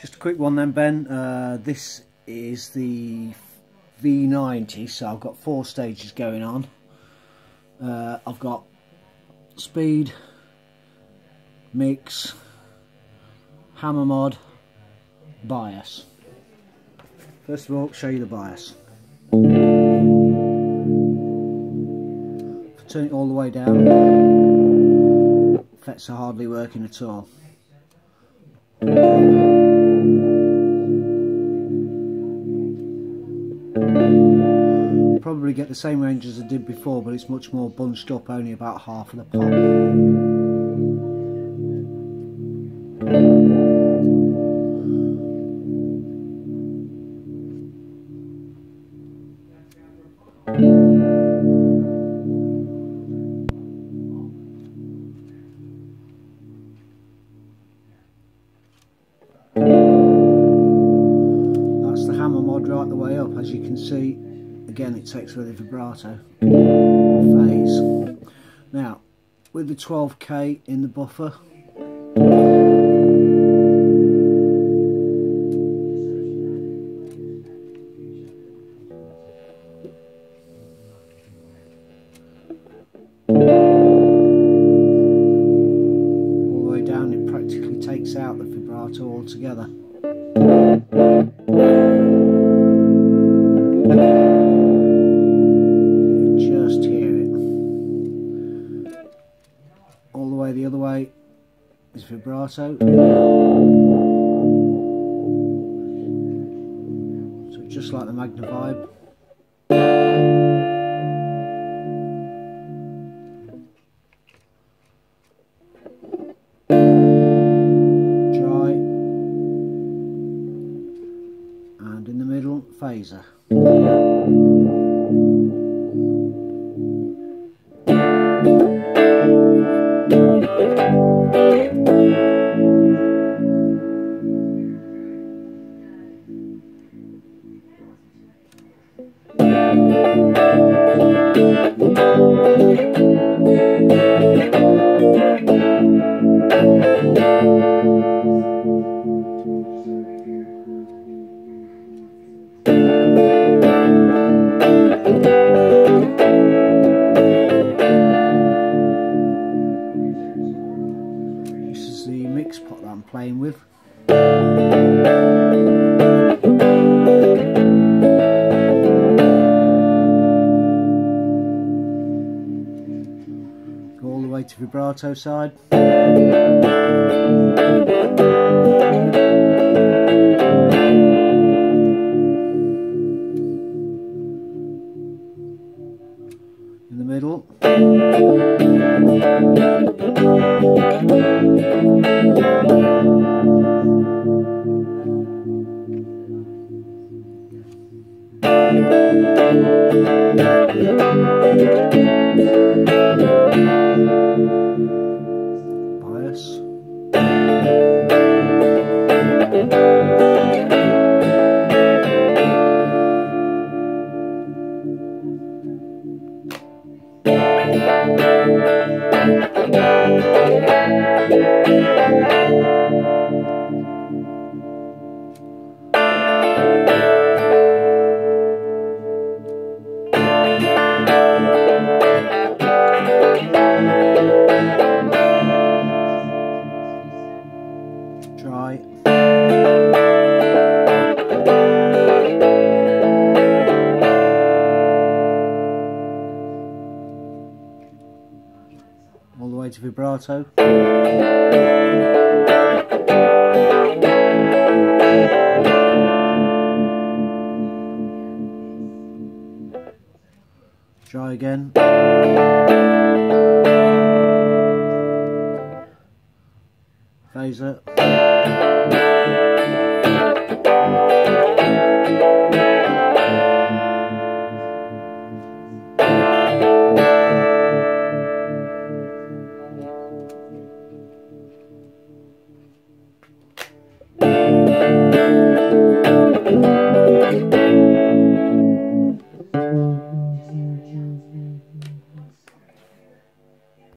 Just a quick one then Ben, uh, this is the V90 so I've got four stages going on. Uh, I've got speed, mix, hammer mod, bias. First of all, show you the bias. Turn it all the way down, effects are hardly working at all. Probably get the same range as I did before but it's much more bunched up, only about half of the pop. That's the hammer mod right the way up as you can see again it takes away the vibrato phase. Now with the 12k in the buffer other way is vibrato. So just like the Magna Vibe. Dry. And in the middle, phaser. Vibrato side. In the middle. All the way to vibrato. Try again. Phaser.